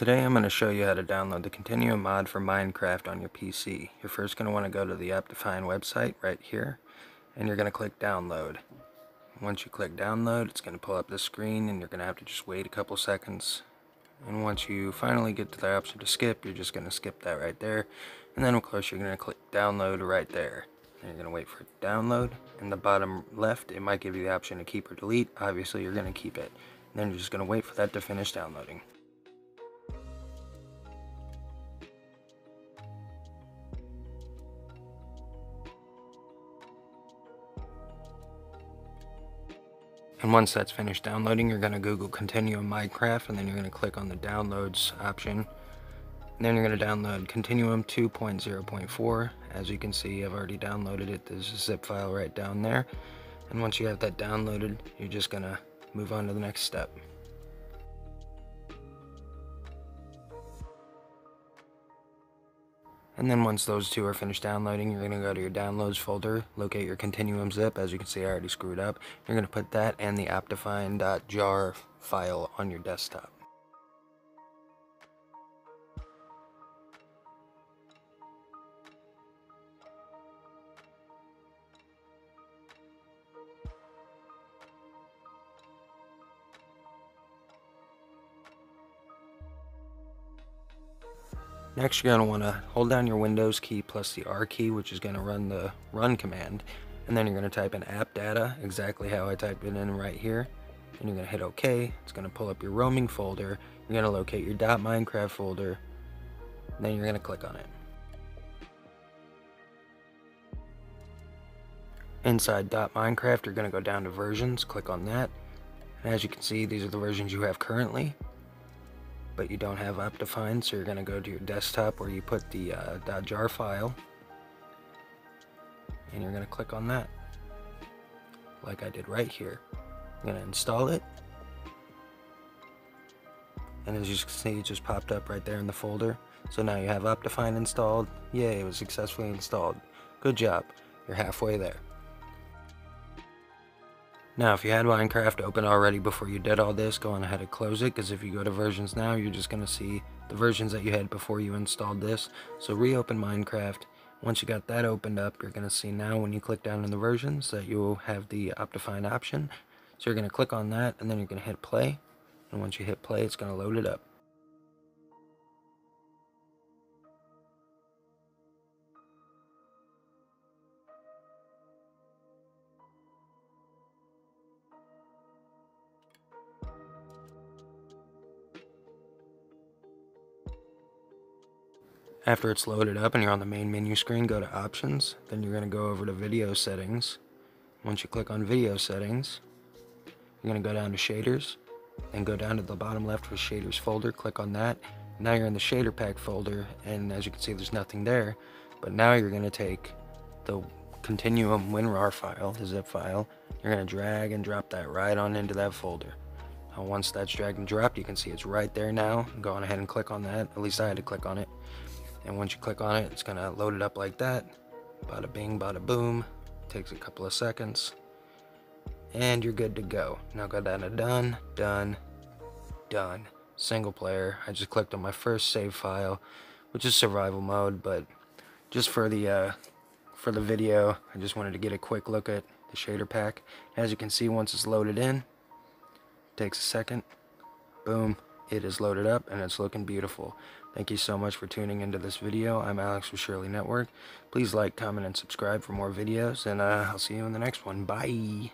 Today I'm going to show you how to download the Continuum mod for Minecraft on your PC. You're first going to want to go to the Optifine website right here and you're going to click download. Once you click download it's going to pull up the screen and you're going to have to just wait a couple seconds. And once you finally get to the option to skip you're just going to skip that right there. And then of course you're going to click download right there. And you're going to wait for it to download. In the bottom left it might give you the option to keep or delete. Obviously you're going to keep it. And then you're just going to wait for that to finish downloading And once that's finished downloading, you're to Google Continuum Minecraft, and then you're to click on the Downloads option. And then you're to download Continuum 2.0.4. As you can see, I've already downloaded it. There's a zip file right down there. And once you have that downloaded, you're just to move on to the next step. And then once those two are finished downloading, you're going to go to your downloads folder, locate your continuum zip. As you can see, I already screwed up. You're going to put that and the optifine.jar file on your desktop. Next, you're going to want to hold down your Windows key plus the R key, which is going to run the run command. And then you're going to type in app data, exactly how I typed it in right here. And you're going to hit OK. It's going to pull up your roaming folder. You're going to locate your .minecraft folder. then you're going to click on it. Inside .minecraft, you're going to go down to versions, click on that. And as you can see, these are the versions you have currently but you don't have Optifine, so you're going to go to your desktop where you put the uh, .jar file, and you're going to click on that, like I did right here. I'm going to install it, and as you can see, it just popped up right there in the folder. So now you have Optifine installed. Yay, it was successfully installed. Good job. You're halfway there. Now, if you had Minecraft open already before you did all this, go on ahead and close it, because if you go to versions now, you're just going to see the versions that you had before you installed this. So reopen Minecraft. Once you got that opened up, you're going to see now when you click down in the versions that you'll have the Optifine option. So you're going to click on that, and then you're going to hit play. And once you hit play, it's going to load it up. After it's loaded up and you're on the main menu screen, go to Options. Then you're going to go over to Video Settings. Once you click on Video Settings, you're going to go down to Shaders. and go down to the bottom left for Shaders folder. Click on that. Now you're in the Shader Pack folder, and as you can see, there's nothing there. But now you're going to take the Continuum WinRAR file, the zip file. You're going to drag and drop that right on into that folder. Now once that's dragged and dropped, you can see it's right there now. Go on ahead and click on that. At least I had to click on it and once you click on it it's gonna load it up like that. Bada bing bada boom. Takes a couple of seconds. And you're good to go. Now go down to done done done. Single player. I just clicked on my first save file which is survival mode but just for the uh, for the video I just wanted to get a quick look at the shader pack. As you can see once it's loaded in takes a second. Boom it is loaded up and it's looking beautiful. Thank you so much for tuning into this video. I'm Alex with Shirley Network. Please like, comment, and subscribe for more videos, and uh, I'll see you in the next one. Bye!